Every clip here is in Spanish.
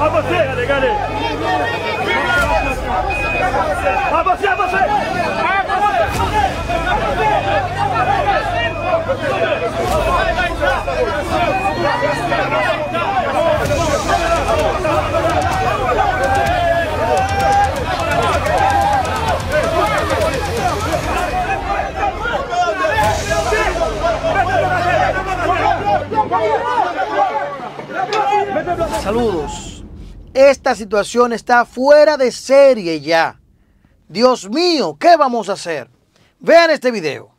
Avancez, allez, allez. Avancez, avancez. Saludos. Esta situación está fuera de serie ya. Dios mío, ¿qué vamos a hacer? Vean este video.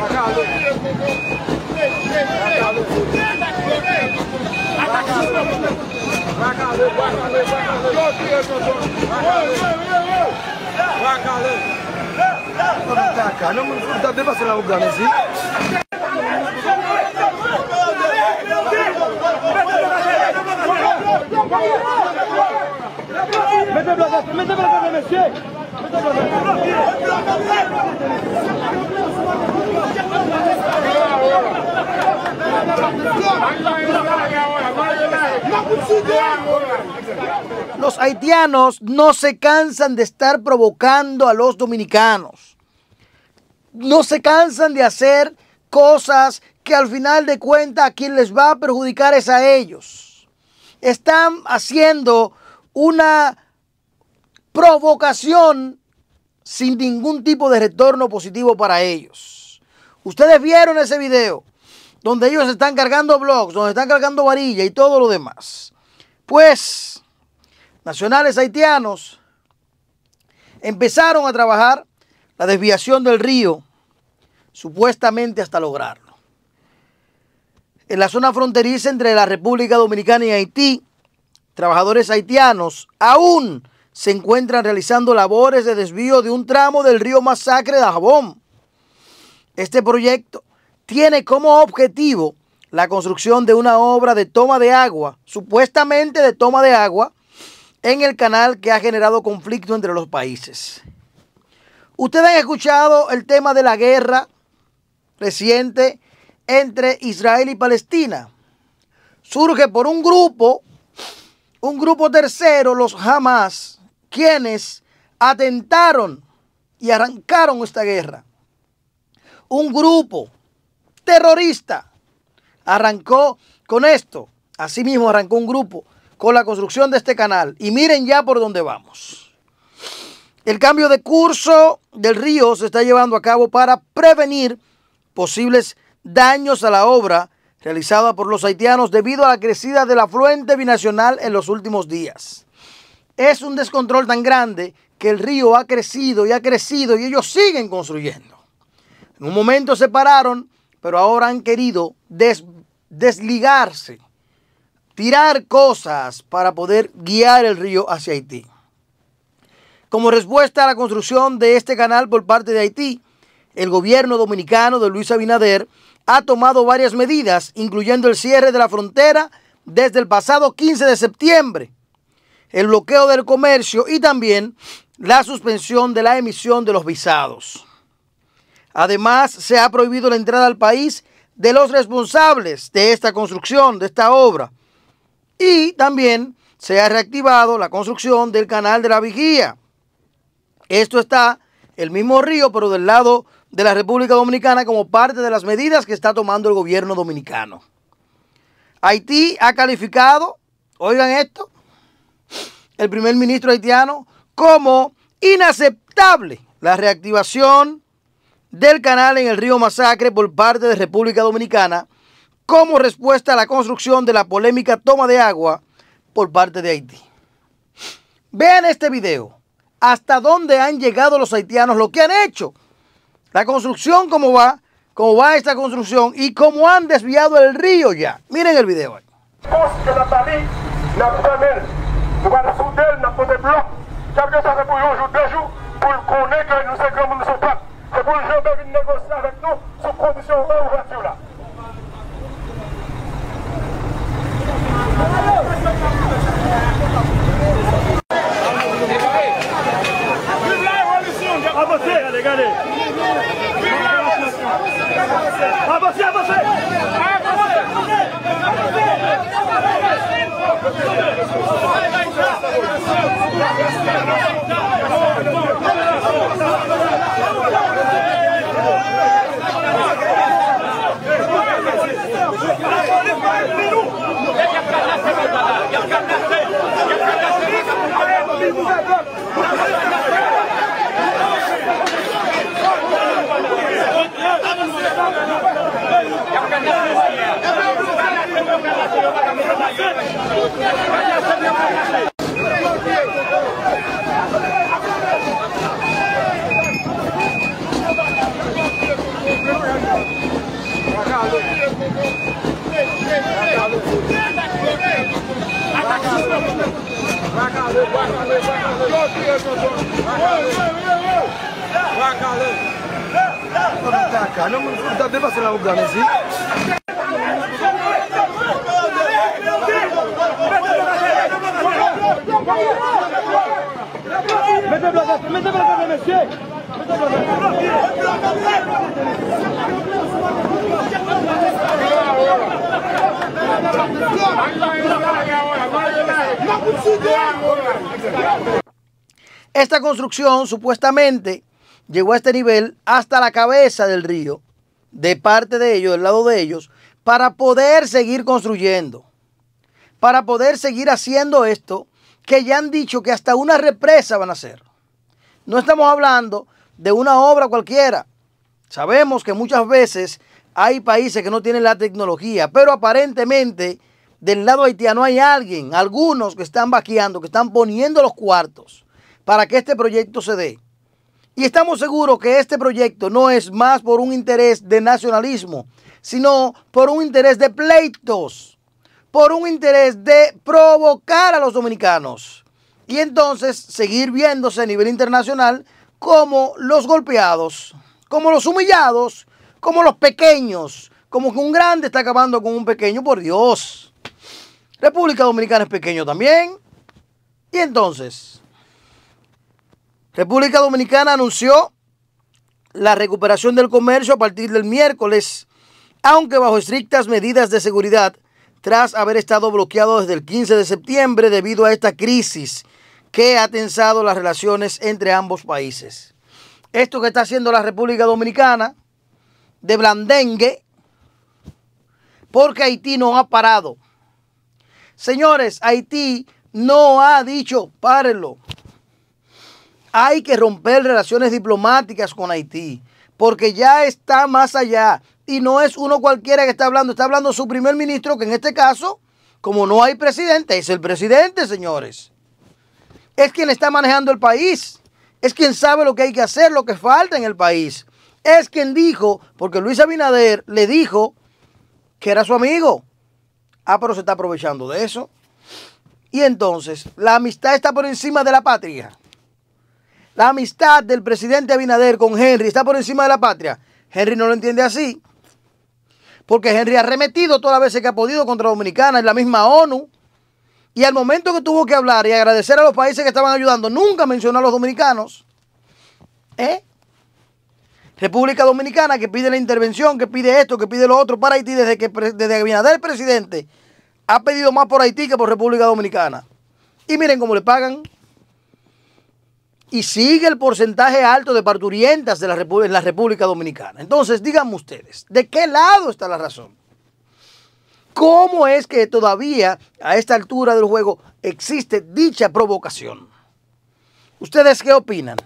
Bakalım. Bakalım. vai Bakalım. vai Bakalım. Los haitianos no se cansan de estar provocando a los dominicanos. No se cansan de hacer cosas que al final de cuentas a quien les va a perjudicar es a ellos. Están haciendo una provocación sin ningún tipo de retorno positivo para ellos. Ustedes vieron ese video donde ellos están cargando blogs, donde están cargando varilla y todo lo demás. Pues nacionales haitianos empezaron a trabajar la desviación del río, supuestamente hasta lograrlo. En la zona fronteriza entre la República Dominicana y Haití, trabajadores haitianos aún se encuentran realizando labores de desvío de un tramo del río Masacre de Jabón. Este proyecto tiene como objetivo la construcción de una obra de toma de agua, supuestamente de toma de agua, en el canal que ha generado conflicto entre los países. Ustedes han escuchado el tema de la guerra reciente entre Israel y Palestina. Surge por un grupo, un grupo tercero, los Hamas, quienes atentaron y arrancaron esta guerra. Un grupo terrorista arrancó con esto. Asimismo arrancó un grupo con la construcción de este canal. Y miren ya por dónde vamos. El cambio de curso del río se está llevando a cabo para prevenir posibles daños a la obra realizada por los haitianos debido a la crecida del afluente binacional en los últimos días. Es un descontrol tan grande que el río ha crecido y ha crecido y ellos siguen construyendo. En un momento se pararon, pero ahora han querido des- desligarse, tirar cosas para poder guiar el río hacia Haití. Como respuesta a la construcción de este canal por parte de Haití, el gobierno dominicano de Luis Abinader ha tomado varias medidas, incluyendo el cierre de la frontera desde el pasado 15 de septiembre, el bloqueo del comercio y también la suspensión de la emisión de los visados. Además, se ha prohibido la entrada al país de los responsables de esta construcción, de esta obra. Y también se ha reactivado la construcción del canal de la vigía. Esto está el mismo río, pero del lado de la República Dominicana como parte de las medidas que está tomando el gobierno dominicano. Haití ha calificado, oigan esto, el primer ministro haitiano como inaceptable la reactivación del canal en el río Masacre por parte de República Dominicana como respuesta a la construcción de la polémica toma de agua por parte de Haití. Vean este video, hasta dónde han llegado los haitianos, lo que han hecho, la construcción, cómo va, cómo va esta construcción y cómo han desviado el río ya. Miren el video ¡Bravo! Nan moun foun ta depase la ou gane si Mete blokase, mete blokase mesye Mete blokase Mwen moun foun ta Esta construcción supuestamente llegó a este nivel hasta la cabeza del río, de parte de ellos, del lado de ellos, para poder seguir construyendo, para poder seguir haciendo esto, que ya han dicho que hasta una represa van a hacer. No estamos hablando de una obra cualquiera. Sabemos que muchas veces hay países que no tienen la tecnología, pero aparentemente del lado haitiano hay alguien, algunos que están vaqueando, que están poniendo los cuartos para que este proyecto se dé. Y estamos seguros que este proyecto no es más por un interés de nacionalismo, sino por un interés de pleitos, por un interés de provocar a los dominicanos. Y entonces seguir viéndose a nivel internacional como los golpeados, como los humillados, como los pequeños, como que un grande está acabando con un pequeño, por Dios. República Dominicana es pequeño también. Y entonces, República Dominicana anunció la recuperación del comercio a partir del miércoles, aunque bajo estrictas medidas de seguridad, tras haber estado bloqueado desde el 15 de septiembre debido a esta crisis que ha tensado las relaciones entre ambos países. Esto que está haciendo la República Dominicana de blandengue, porque Haití no ha parado. Señores, Haití no ha dicho, párenlo. Hay que romper relaciones diplomáticas con Haití, porque ya está más allá. Y no es uno cualquiera que está hablando, está hablando su primer ministro, que en este caso, como no hay presidente, es el presidente, señores. Es quien está manejando el país. Es quien sabe lo que hay que hacer, lo que falta en el país. Es quien dijo, porque Luis Abinader le dijo que era su amigo. Ah, pero se está aprovechando de eso. Y entonces, la amistad está por encima de la patria. La amistad del presidente Abinader con Henry está por encima de la patria. Henry no lo entiende así. Porque Henry ha remetido todas las veces que ha podido contra Dominicana en la misma ONU. Y al momento que tuvo que hablar y agradecer a los países que estaban ayudando, nunca mencionó a los dominicanos. ¿Eh? República Dominicana que pide la intervención, que pide esto, que pide lo otro para Haití desde que desde Abinader el presidente ha pedido más por Haití que por República Dominicana. Y miren cómo le pagan y sigue el porcentaje alto de parturientas de la en la República Dominicana. Entonces, díganme ustedes, ¿de qué lado está la razón? ¿Cómo es que todavía a esta altura del juego existe dicha provocación? ¿Ustedes qué opinan?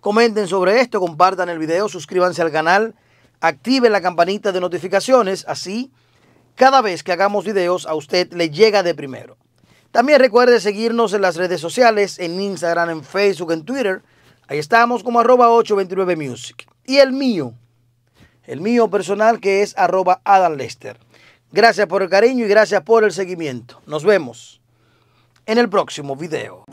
Comenten sobre esto, compartan el video, suscríbanse al canal, activen la campanita de notificaciones, así cada vez que hagamos videos a usted le llega de primero. También recuerde seguirnos en las redes sociales, en Instagram, en Facebook, en Twitter. Ahí estamos como arroba 829music. Y el mío, el mío personal que es arroba Adam Lester. Gracias por el cariño y gracias por el seguimiento. Nos vemos en el próximo video.